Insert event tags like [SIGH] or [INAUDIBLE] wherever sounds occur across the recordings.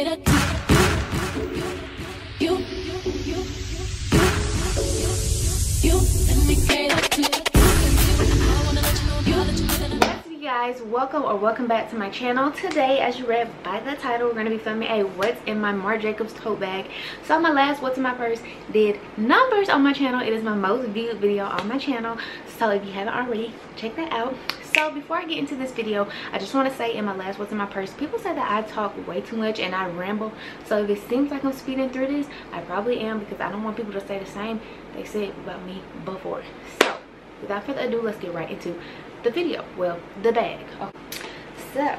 indicator. You, guys welcome or welcome back to my channel. Today as you read by the title we're going to be filming a what's in my marc jacobs tote bag. So my last what's in my purse did numbers on my channel. It is my most viewed video on my channel. So if you haven't already check that out. So before i get into this video i just want to say in my last what's in my purse people say that i talk way too much and i ramble. So if it seems like i'm speeding through this i probably am because i don't want people to say the same they said about me before. So without further ado let's get right into the video? Well the bag. So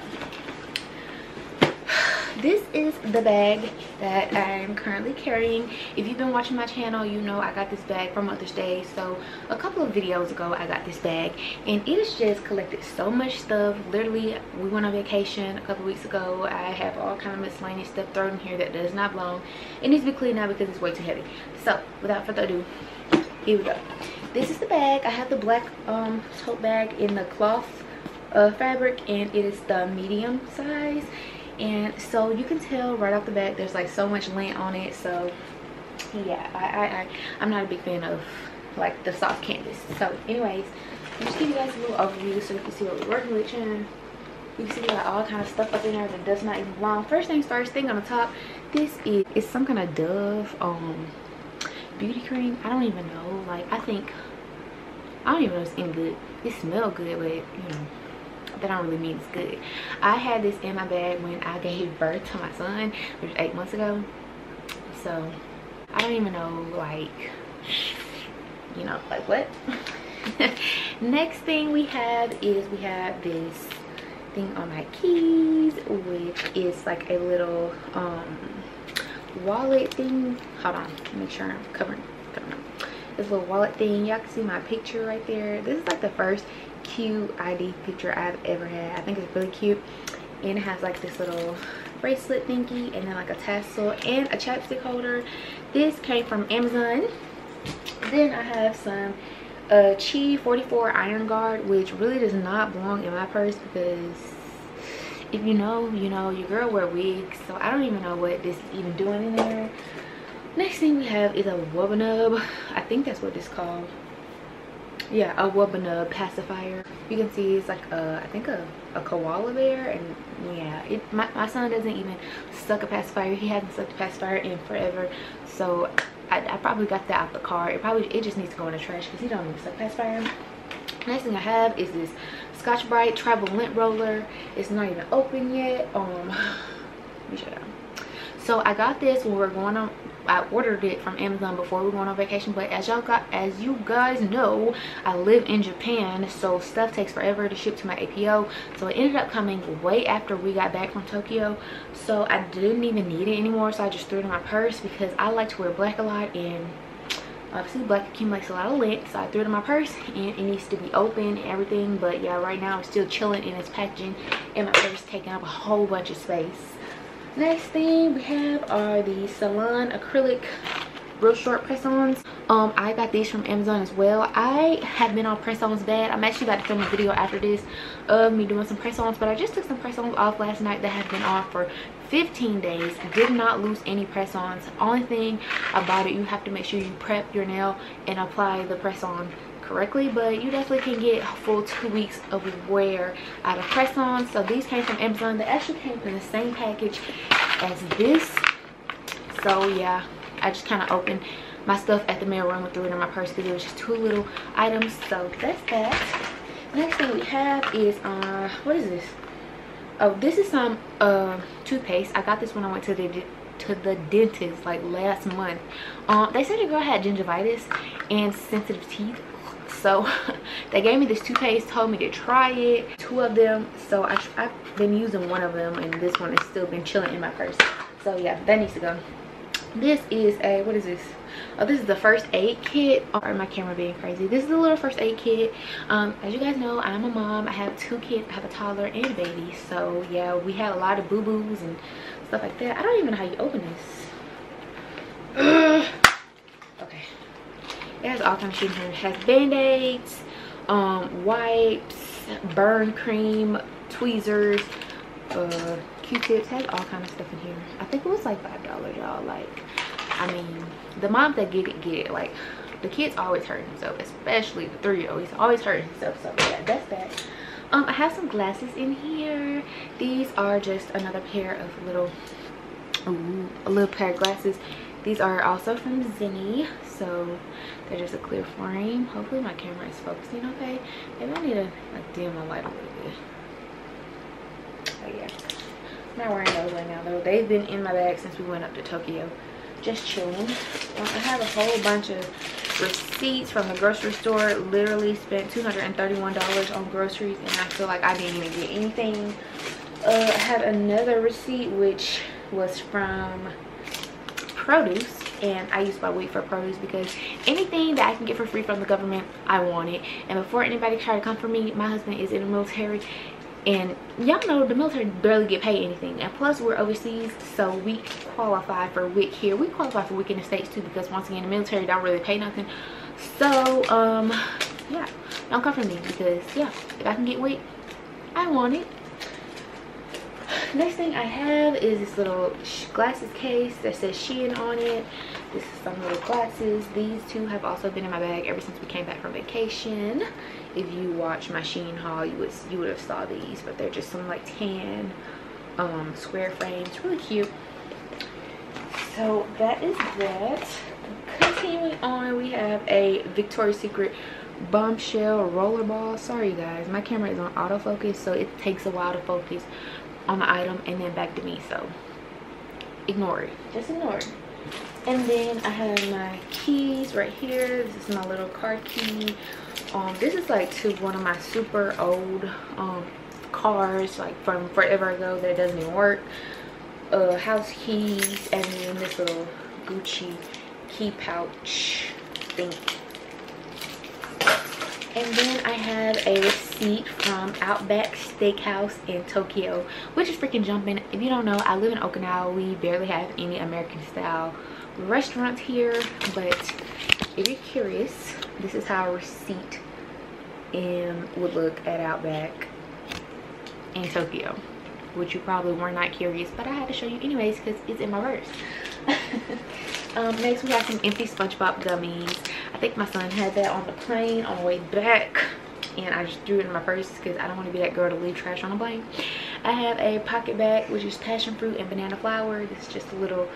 this is the bag that i'm currently carrying. If you've been watching my channel you know i got this bag for mother's day. So a couple of videos ago i got this bag. And it has just collected so much stuff. Literally we went on vacation a couple weeks ago. I have all kind of miscellaneous stuff thrown in here that does not belong. It needs to be cleaned out because it's way too heavy. So without further ado here we go this is the bag. I have the black um tote bag in the cloth uh, fabric and it is the medium size. And so you can tell right off the bat there's like so much lint on it. So yeah I, I, I i'm not a big fan of like the soft canvas. So anyways let just give you guys a little overview so you can see what we're working with and you can see we got all kind of stuff up in there that does not even belong. First things first thing on the top this is it's some kind of dove um beauty cream? I don't even know. Like i think i don't even know if it's any good. It smells good but you know that don't really mean it's good. I had this in my bag when i gave birth to my son which was eight months ago. So i don't even know like you know like what? [LAUGHS] Next thing we have is we have this thing on my keys which is like a little um wallet thing. Hold on make sure i'm covering, covering up. this little wallet thing y'all can see my picture right there. This is like the first cute id picture i've ever had. I think it's really cute. And it has like this little bracelet thingy and then like a tassel and a chapstick holder. This came from amazon. Then i have some uh chi 44 iron guard which really does not belong in my purse because if you know you know your girl wear wigs so i don't even know what this is even doing in there. Next thing we have is a wubbanub. I think that's what it's called. Yeah a wubbanub pacifier. You can see it's like a i think a, a koala bear and yeah it my, my son doesn't even suck a pacifier. He hasn't sucked a pacifier in forever. So I, I probably got that out the car. It probably it just needs to go in the trash because he don't even suck pacifier. Next thing i have is this scotch brite travel lint roller. It's not even open yet. Um [SIGHS] let me show you so i got this when we are going on I ordered it from Amazon before we were going on vacation but as y'all got as you guys know I live in Japan so stuff takes forever to ship to my APO so it ended up coming way after we got back from Tokyo. So I didn't even need it anymore so I just threw it in my purse because I like to wear black a lot and obviously black accumulates a lot of lint so i threw it in my purse and it needs to be open and everything but yeah right now it's still chilling in its packaging and my purse taking up a whole bunch of space. Next thing we have are the salon acrylic real short press-ons. Um i got these from amazon as well. I have been on press-ons bad. I'm actually about to film a video after this of me doing some press-ons but i just took some press-ons off last night that have been on for 15 days did not lose any press-ons. Only thing about it you have to make sure you prep your nail and apply the press-on correctly but you definitely can get a full two weeks of wear out of press-ons. So these came from amazon. They actually came in the same package as this. So yeah i just kind of opened my stuff at the mail room and threw it in my purse because it was just two little items. So that's that. Next thing we have is uh what is this? Oh this is some uh toothpaste. I got this when i went to the to the dentist like last month. Um they said the girl had gingivitis and sensitive teeth so [LAUGHS] they gave me this toothpaste told me to try it. Two of them so I, i've been using one of them and this one has still been chilling in my purse. So yeah that needs to go. This is a what is this oh this is the first aid kit. Or my camera being crazy. This is the little first aid kit. Um as you guys know i'm a mom. I have two kids. I have a toddler and a baby. So yeah we had a lot of boo-boos and stuff like that. I don't even know how you open this. [SIGHS] Okay. It has all kinds of shit in here. It has band-aids um wipes burn cream tweezers uh q-tips. Has all kind of stuff in here. I think it was like five dollars y'all. Like i mean the moms that get it get it like the kids always hurt himself especially the three-year-old he's always hurting himself so yeah that's that um i have some glasses in here. These are just another pair of little ooh, a little pair of glasses. These are also from zenni so they're just a clear frame. Hopefully my camera is focusing okay. Maybe i need to like dim the light a little bit. But yeah i'm not wearing those right now though. They've been in my bag since we went up to tokyo just chilling i have a whole bunch of receipts from the grocery store. Literally spent 231 dollars on groceries and i feel like i didn't even get anything. Uh, i have another receipt which was from produce and I use my WIC for produce because anything that I can get for free from the government, I want it. And before anybody try to come for me, my husband is in the military and y'all know the military barely get paid anything. And plus we're overseas so we qualify for WIC here. We qualify for WIC in the states too because once again the military don't really pay nothing. So um yeah. Don't come for me because yeah if i can get WIC i want it. [SIGHS] Next thing i have is this little glasses case that says shein on it this is some little glasses. These two have also been in my bag ever since we came back from vacation. If you watch my shein haul you would you would have saw these but they're just some like tan um square frames. Really cute. So that is that. Continuing on we have a victoria's secret bombshell rollerball. Sorry guys. My camera is on autofocus so it takes a while to focus on the item and then back to me so ignore it. Just ignore it and then i have my keys right here. This is my little card key. Um this is like to one of my super old um cars like from forever ago that doesn't even work. Uh house keys and then this little gucci key pouch thing and then i have a receipt from outback steakhouse in tokyo which is freaking jumping. If you don't know i live in okinawa. We barely have any american style restaurants here but if you're curious this is how a receipt in would look at outback in tokyo which you probably were not curious but i had to show you anyways because it's in my purse. [LAUGHS] Um, next we have some empty spongebob gummies think my son had that on the plane on the way back and i just threw it in my purse because i don't want to be that girl to leave trash on a plane i have a PocketBac which is passion fruit and banana flower this is just a little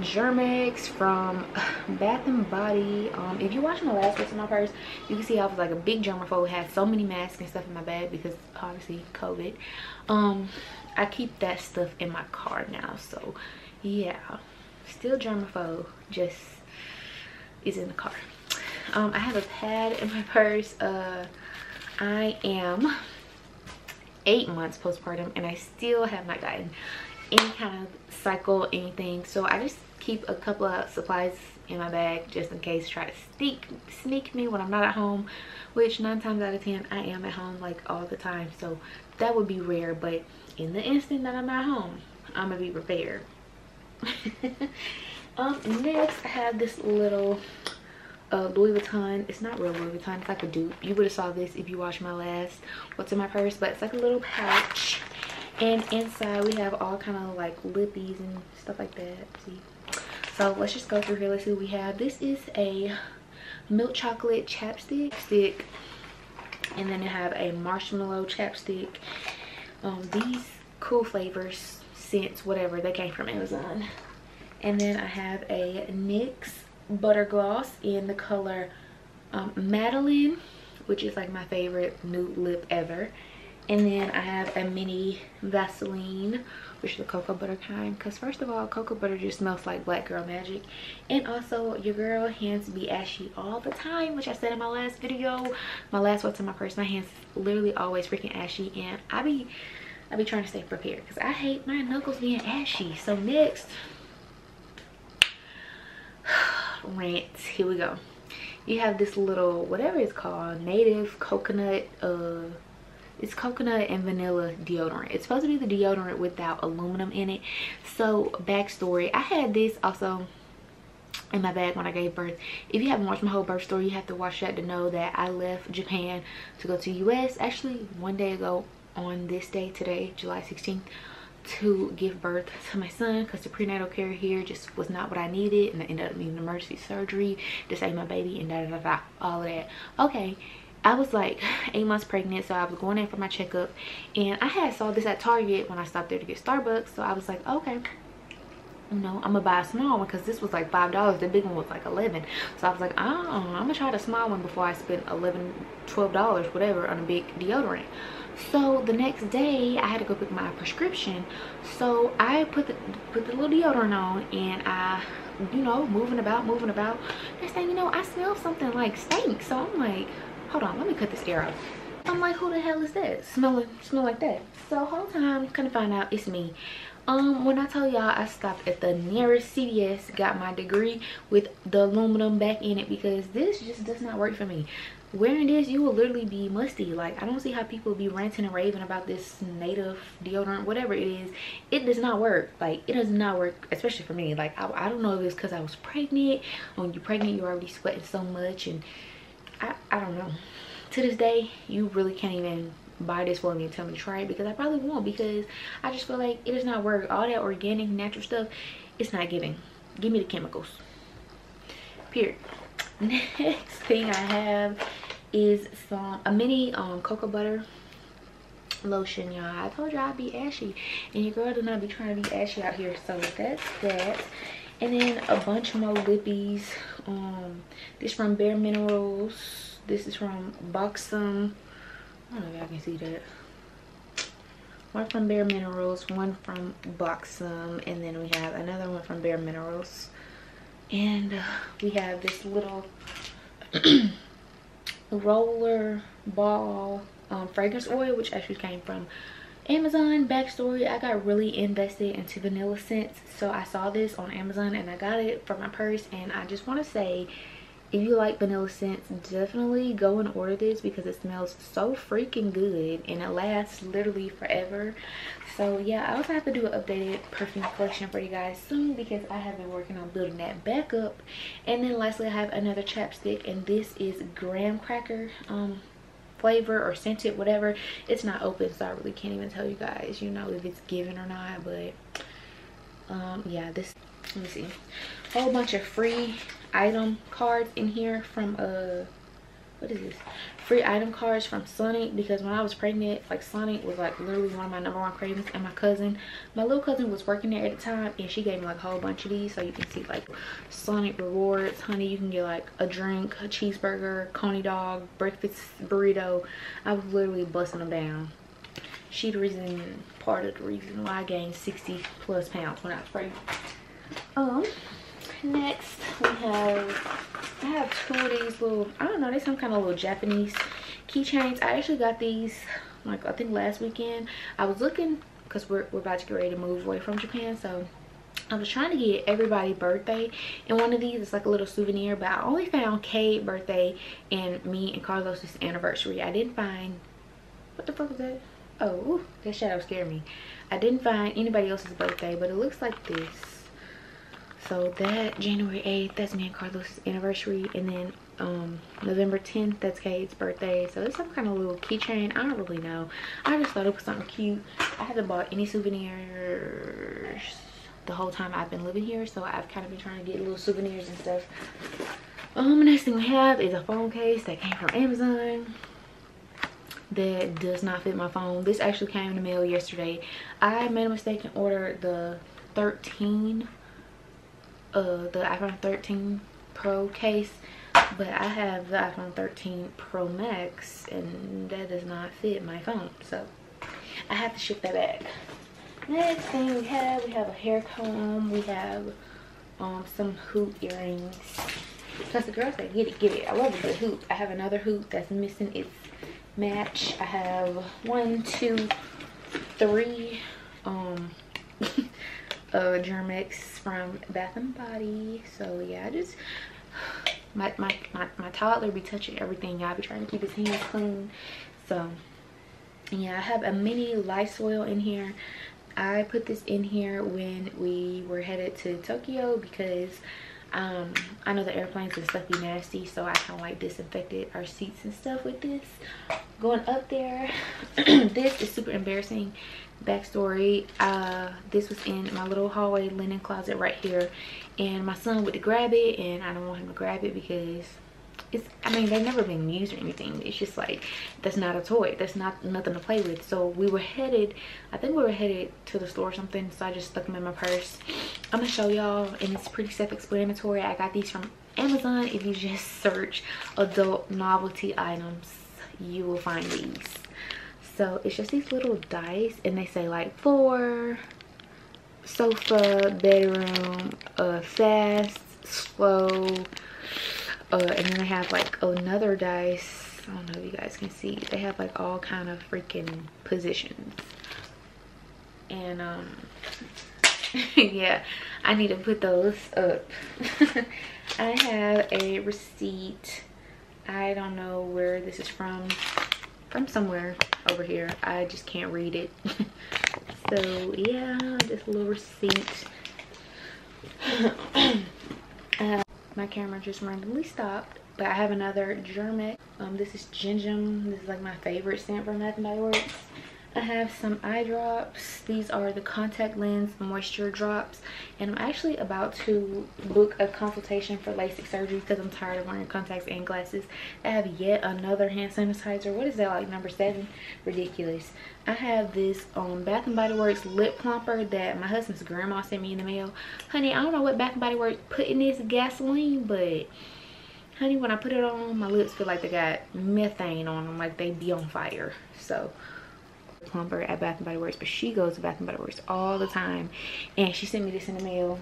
Germ-X from [SIGHS] Bath and Body. Um, if you watch my last what's in my purse, you can see I was like a big germaphobe. Had so many masks and stuff in my bag because obviously COVID. Um, I keep that stuff in my car now. So yeah, still germaphobe. Just is in the car. Um, I have a pad in my [LAUGHS] purse. Uh, I am eight months postpartum and I still have not gotten any kind of cycle anything so i just keep a couple of supplies in my bag just in case try to sneak sneak me when i'm not at home which nine times out of ten i am at home like all the time so that would be rare but in the instant that i'm not home i'm gonna be prepared [LAUGHS] um next i have this little uh, Louis Vuitton. It's not real Louis Vuitton. It's like a dupe. You would have saw this if you watched my last What's in my purse. But it's like a little pouch. And inside we have all kind of like lippies and stuff like that. See? So let's just go through here. Let's see what we have. This is a milk chocolate chapstick. Stick. And then I have a marshmallow chapstick. Um, these cool flavors, scents, whatever, they came from Amazon. And then I have a NYX butter gloss in the color um, Madeleine, which is like my favorite nude lip ever. And then I have a mini Vaseline, which is the cocoa butter kind. Because first of all, cocoa butter just smells like black girl magic. And also, your girl hands be ashy all the time, which I said in my last video. My last what's in my purse, my hands literally always freaking ashy. And I be, I be trying to stay prepared because I hate my knuckles being ashy. So next, rant. Here we go. You have this little whatever it's called native coconut uh it's coconut and vanilla deodorant. It's supposed to be the deodorant without aluminum in it. So backstory i had this also in my bag when I gave birth. If you haven't watched my whole birth story, you have to watch that to know that I left Japan to go to US actually one day ago on this day today, July 16th to give birth to my son because the prenatal care here just was not what I needed and I ended up needing emergency surgery to save my baby and da da da da all of that. Okay, I was like [SIGHS] eight months pregnant so I was going in for my checkup and I had saw this at Target when I stopped there to get Starbucks so I was like okay you know i'm gonna buy a small one because this was like five dollars. The big one was like 11 so i was like oh i'm gonna try the small one before i spend 11 12 dollars whatever on a big deodorant. So the next day i had to go pick my prescription. So i put the put the little deodorant on and i you know moving about moving about. Next thing you know i smell something like stink. So i'm like hold on let me cut this air out. I'm like who the hell is that? Smelling smell like that. So whole time kind of find out it's me um when i tell y'all i stopped at the nearest cvs got my degree with the aluminum back in it because this just does not work for me. Wearing this you will literally be musty. Like i don't see how people be ranting and raving about this native deodorant whatever it is. It does not work. Like it does not work especially for me. Like i, I don't know if it's because i was pregnant when you're pregnant you're already sweating so much and i i don't know. To this day you really can't even buy this for me and tell me to try it because I probably won't because I just feel like it does not work. All that organic natural stuff, it's not giving. Give me the chemicals. Period. [LAUGHS] Next thing I have is some a mini um cocoa butter lotion y'all i told you i'd be ashy and your girl do not be trying to be ashy out here so that's that and then a bunch more lippies um this from bare minerals this is from Buxom I don't know if y'all can see that. One from Bare Minerals, one from Buxom, and then we have another one from Bare Minerals. And uh, we have this little [CLEARS THROAT] roller ball um, fragrance oil, which actually came from Amazon. Backstory, I got really invested into vanilla scents. So I saw this on Amazon and I got it for my purse. And I just want to say if you like vanilla scents definitely go and order this because it smells so freaking good and it lasts literally forever. So yeah i also have to do an updated perfume collection for you guys soon because i have been working on building that back up. And then lastly i have another chapstick and this is graham cracker um flavor or scented whatever. It's not open so i really can't even tell you guys you know if it's given or not but um yeah this let me see. Whole bunch of free item cards in here from uh what is this? Free item cards from sonic because when i was pregnant like sonic was like literally one of my number one cravings and my cousin my little cousin was working there at the time and she gave me like a whole bunch of these so you can see like sonic rewards honey you can get like a drink a cheeseburger coney dog breakfast burrito. I was literally busting them down. She the reason part of the reason why i gained 60 plus pounds when i was pregnant um next we have i have two of these little i don't know they're some kind of little japanese keychains i actually got these like i think last weekend i was looking because we're, we're about to get ready to move away from japan so I was trying to get everybody birthday and one of these is like a little souvenir but I only found Kate birthday and me and Carlos's anniversary. I didn't find what the fuck was that? Oh, that shadow scared me. I didn't find anybody else's birthday but it looks like this so that january 8th that's me and carlos anniversary and then um november 10th that's kate's birthday. So it's some kind of little keychain i don't really know. I just thought it was something cute. I haven't bought any souvenirs the whole time i've been living here so i've kind of been trying to get little souvenirs and stuff. Um next thing we have is a phone case that came from amazon that does not fit my phone. This actually came in the mail yesterday. I made a mistake and ordered the 13 uh the iphone 13 pro case but i have the iphone 13 pro max and that does not fit my phone so i have to ship that back. Next thing we have we have a hair comb we have um some hoop earrings. Plus the girl said get it get it. I love the hoop. I have another hoop that's missing its match. I have one two three um uh germ-x from bath and body. So yeah i just my, my my my toddler be touching everything. Y'all be trying to keep his hands clean. So yeah i have a mini lysol in here. I put this in here when we were headed to tokyo because um i know the airplanes and stuff be nasty so i kind of like disinfected our seats and stuff with this. Going up there [CLEARS THROAT] this is super embarrassing backstory. Uh this was in my little hallway linen closet right here and my son went to grab it and i don't want him to grab it because it's i mean they've never been used or anything. It's just like that's not a toy. That's not nothing to play with. So we were headed i think we were headed to the store or something so i just stuck them in my purse. I'm gonna show y'all and it's pretty self-explanatory. I got these from amazon. If you just search adult novelty items you will find these so it's just these little dice and they say like for sofa bedroom uh fast slow uh, and then they have like another dice. I don't know if you guys can see. They have like all kind of freaking positions. And um [LAUGHS] yeah i need to put those up. [LAUGHS] I have a receipt. I don't know where this is from from somewhere over here. I just can't read it. [LAUGHS] So yeah this little receipt. [COUGHS] Uh, my camera just randomly stopped but i have another Germ-X um this is gingham this is like my favorite scent from Bath and Body Works I have some eye drops. These are the contact lens moisture drops. And I'm actually about to book a consultation for LASIK surgery because I'm tired of wearing contacts and glasses. I have yet another hand sanitizer. What is that, like number seven? Ridiculous. I have this um, Bath & Body Works lip plumper that my husband's grandma sent me in the mail. Honey, I don't know what Bath & Body Works put in this gasoline, but honey, when I put it on, my lips feel like they got methane on them, like they be on fire. So plumper at Bath & Body Works, but she goes to Bath & Body Works all the time. And she sent me this in the mail.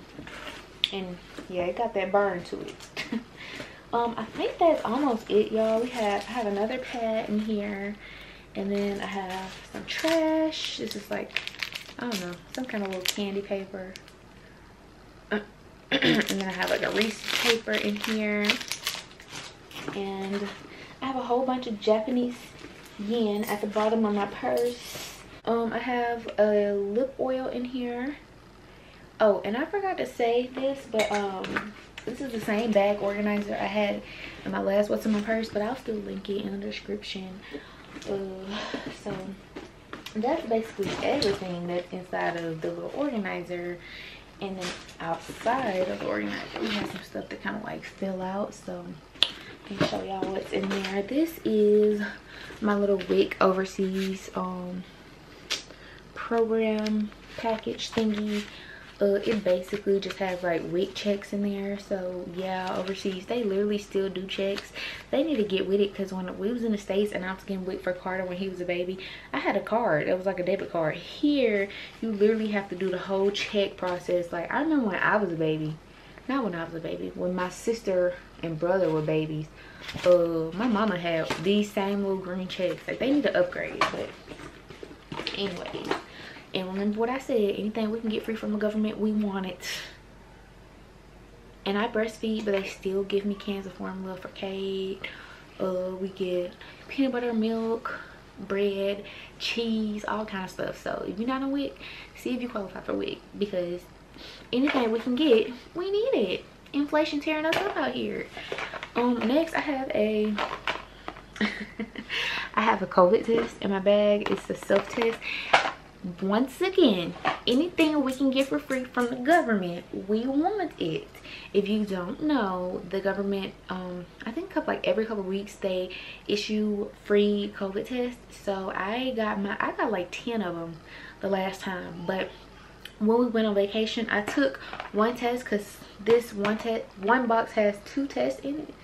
And yeah, it got that burn to it. [LAUGHS] um, I think that's almost it, y'all. We have, I have another pad in here. And then I have some trash. This is like, I don't know, some kind of little candy paper. [CLEARS THROAT] and then I have like a Reese paper in here. And I have a whole bunch of Japanese yen at the bottom of my purse. Um, I have a lip oil in here. Oh, and I forgot to say this, but um, this is the same bag organizer I had in my last What's in My Purse, but I'll still link it in the description. Uh, so that's basically everything that's inside of the little organizer. And then outside of the organizer, we have some stuff to kind of like fill out. So let me show y'all what's in there. This is my little WIC overseas um program package thingy. Uh it basically just has like WIC checks in there. So yeah overseas they literally still do checks. They need to get with it because when we was in the states and i was getting WIC for carter when he was a baby i had a card. It was like a debit card. Here you literally have to do the whole check process. Like i remember when i was a baby not when i was a baby when my sister and brother were babies uh my mama had these same little green checks. Like they need to upgrade but anyways and remember what i said anything we can get free from the government we want it. And i breastfeed but they still give me cans of formula for kate uh we get peanut butter milk bread cheese all kind of stuff. So if you're not a WIC see if you qualify for WIC because anything we can get we need it. Inflation tearing us up out here. Um next i have a [LAUGHS] i have a covid test in my bag. It's a self test once again anything we can get for free from the government we want it. If you don't know the government um i think couple, like every couple weeks they issue free covid tests. So i got my i got like 10 of them the last time. But when we went on vacation i took one test because this one test one box has two tests in it.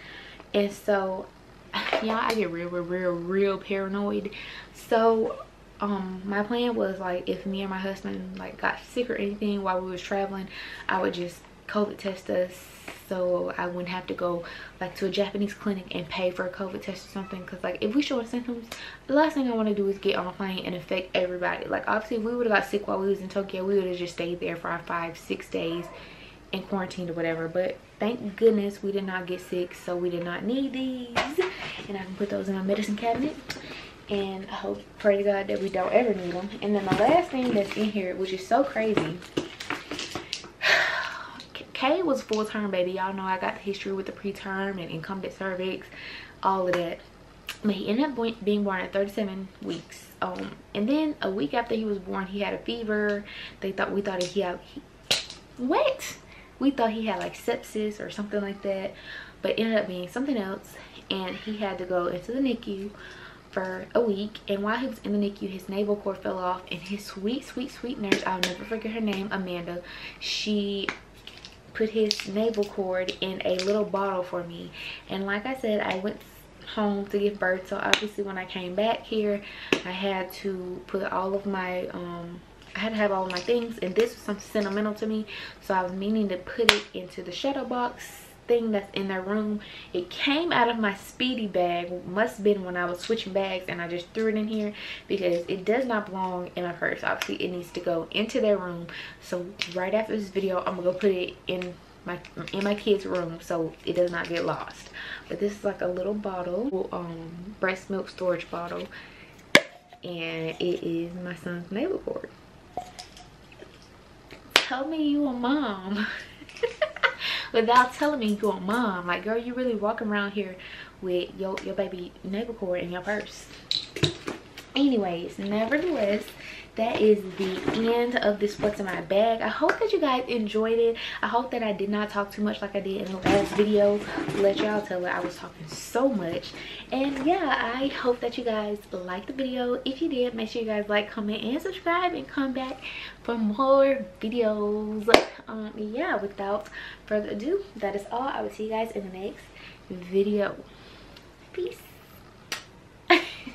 And so [SIGHS] y'all i get real real real real paranoid. So um my plan was like if me and my husband like got sick or anything while we was traveling i would just covid test us so i wouldn't have to go like to a japanese clinic and pay for a covid test or something. Because like if we show symptoms the last thing i want to do is get on a plane and affect everybody. Like obviously if we would have got sick while we was in tokyo we would have just stayed there for our five six days in quarantine or whatever. But thank goodness we did not get sick so we did not need these. And i can put those in my medicine cabinet and i hope pray to god that we don't ever need them and then the last thing that's in here which is so crazy [SIGHS] K was full term, baby. Y'all know I got the history with the preterm and incompetent cervix, all of that. But he ended up being born at 37 weeks. Um, and then a week after he was born, he had a fever. They thought we thought he had he, what? We thought he had like sepsis or something like that, but ended up being something else. And he had to go into the NICU for a week and while he was in the NICU his navel cord fell off and his sweet sweet sweet nurse I'll never forget her name Amanda she put his navel cord in a little bottle for me. And like I said I went home to give birth so obviously when I came back here I had to put all of my um I had to have all my things and this was something sentimental to me so I was meaning to put it into the shadow box thing that's in their room. It came out of my speedy bag. Must have been when i was switching bags and i just threw it in here because it does not belong in my purse. Obviously it needs to go into their room. So right after this video i'm gonna go put it in my in my kids room so it does not get lost. But this is like a little bottle um breast milk storage bottle and it is my son's navel cord tell me you a mom [LAUGHS] without telling me you're a mom. Like, girl, you really walking around here with your, your baby navel cord in your purse. Anyways, nevertheless, that is the end of this what's in my bag. I hope that you guys enjoyed it. I hope that i did not talk too much like i did in the last video. Let y'all tell it i was talking so much. And yeah i hope that you guys liked the video. If you did make sure you guys like comment and subscribe and come back for more videos. Um yeah without further ado that is all. I will see you guys in the next video. Peace [LAUGHS]